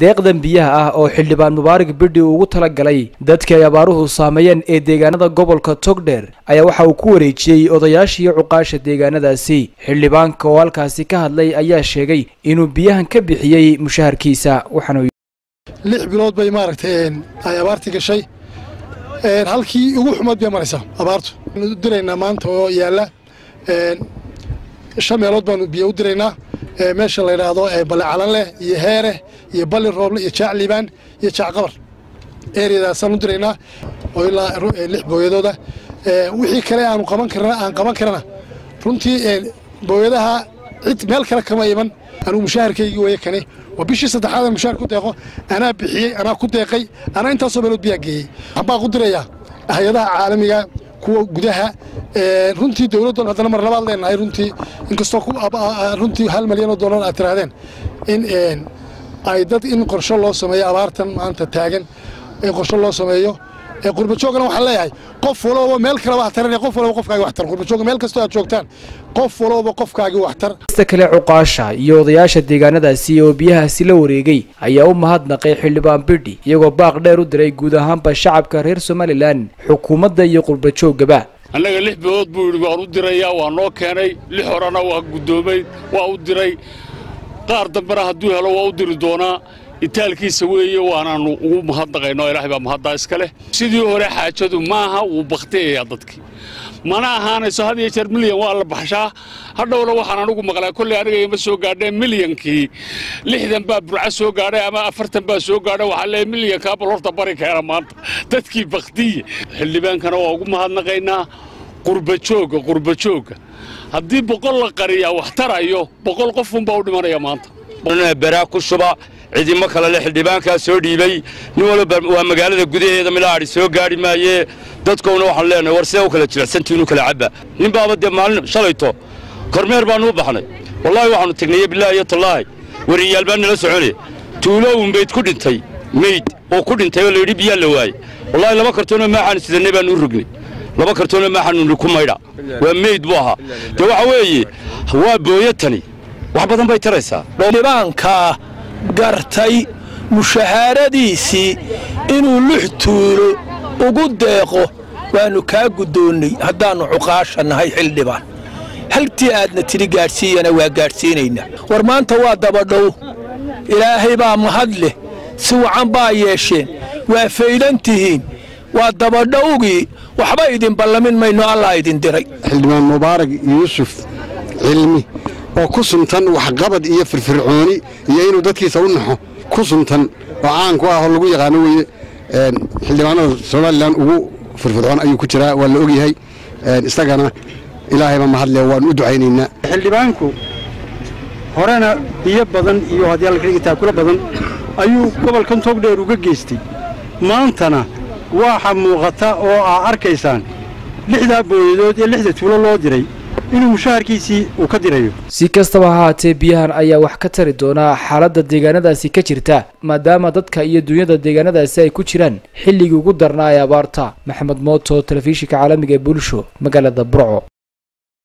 deeqdan biyaha ah oo xildhibaan mubaarak bidhi ugu talagalay dadkii ay abaaruhu saameeyeen ee deegaanada gobolka togdheer ayaa waxa uu ku wareejiyey odayaashii cuqaasha deegaanadaasi. Xildhibaanka oo halkaasi ka hadlay ayaa sheegay inuu biyahan ka bixiyey mushaharkiisa waxaanu lix bilood bay maaragtay ay abaartii gashay. Halkii ugu xumaad bay maraysaa abaartu. Diraynaa maanta oo yaalla. Shan meelood baanu biyo u diraynaa meesha la yidhaahdo balle calanleh iyo heereh iyo balli rooble iyo jaac liibaan iyo jaac qabar. Eryadaasaan u diraynaa oo ilaa lix booyadooda. Wixii kale aanu qaban karna aan qaban karana runtii booyadaha cid meel kale kama iman. Anugu mushaharkaygii weeye kani. Waa bishii saddexaad aan mushaar ku deeqo anaa bixiyey anaa ku deeqay anaa intaasoo meelood biyaa geeyey waxbaa ku dirayaa hay'adaha caalamiga kuwa gudaha runtii dowladdan haddana mar labaad leenahay runtii inkastoo runtii hal milyan oo dollar aad tirahdeen in ay dad in qorsho loo sameeyo abaartan maanta taagan in qorsho loo sameeyo qurbajoogana waxaan leeyahay qof walooba meel kaleba ha taran qof walooba qofkaagi waxtar qurbajooga meel kastoo aad joogtaan qof walooba qofkaagi waxtar ista kale cuqaasha iyo odayaasha deegaanadaasi oo biyahaasi la wareegay ayaa u mahadnaqay xildhibaan bidhi iyagoo baaq dheer u diray guud ahaanba shacabka reer somalilan xukuumadda iyo qurbajoogaba annaga lix bilood buu yidhi waan u dirayaa waa noo keenay. Lix horena waa guddoomay waa u diray. Qaar dambena hadduu helo waa u diri doonaa itaalkiisa weeye waanaannu ugu mahadnaqayno ilaahay baa mahaddaa iska leh. Sidii hore xaajadu maaha wuu bakhtiyayaa dadkii. Mana ahaanayso had iyo jeer milyan waa la baxshaa. Hadhowna waxaan anugu maqlaa kolley aniga soo gaadheen milyankii lixdan baa burca soo gaadhay ama afartan baa soo gaadhay waxaa leeyahay milyankaa horta bari keena maanta. Dadkii bakhtiye xildhibaankana waa ugu mahadnaqaynaa. Qurbajoogga qurbajoogga haddii boqol la qariyaa wax tarayo boqol qofunbaa u dhimanaya maanta beraa ku shuba cidimo kale le xildhibaankaa soo dhiibay. Nin walba waa magaalada gudaheeda milaadhi soo gaadhi maayee dadkouna waxaanu leenahay war sidee u kala jilicsantiinu kala cabba. Nin baaba dee maalin shalayto kormeer baannu u baxnay. Wallaahi waxaannu tegnaye bilaahi iyo tallaahi. Wariyayaal baa nala soconaya tuulowun meyd ku dhintay meyd oo ku dhintay oo layidhi biyaa la waayey wallaahi laba kartoonoo maaxaanu sidannay baannu rognay laba kartoonoo maaxaanu ku maydha waa meyd buu ahaa. Dee waxa weeye waa booyo tani wax badan bay taraysaa. Xildhibaankaa gartay mushahaaradiisii inuu lix tuulo ugu deeqo waannu kaa guddoonnay. Haddaannu cuqaasha nahay xildhibaan. Haltii aadna tidhi gaadhsiiyana waa gaadhsiinaynaa war maanta waa dabadhow. Ilaahay baa mahad leh si wacan baa yeesheen. Waa faydan tihiin. Waa dabadhowgii. Waxba idin ballamin mayno. Allaa idin diray. Xildhibaan mubaarak yuusuf cilmi oo ku suntan waxqabad iyo firfircooni iyo inuu dadkiisa u naxo. Ku suntan oo caan ku ah oo lagu yaqaano weye xildhibaanada somalilan ugu firfircoon ayuu ku jiraa waa la ogyahay isagana ilaahayba mahadle waanu u ducaynaynaa xildhibaanku horena biyo badan iyo haddii alla kadhigi taakula badan ayuu gobolkan togdheer uga geystay. Maantana waxa muuqata oo aa arkaysaan lixdaa booyadood ee lixda tuulo loo diray inuu mushaharkiisii uu ka dirayo. Si kastaba ha haatee biyahan ayaa wax ka tari doonaa xaaladda deegaanadaasi ka jirta maadaama dadka iyo dunyada deegaanadaasi ay ku jiraan xilligii ugu darnaa ee abaarta. Maxamed mooto telefishinka caalamiga ee bulsho magaalada burco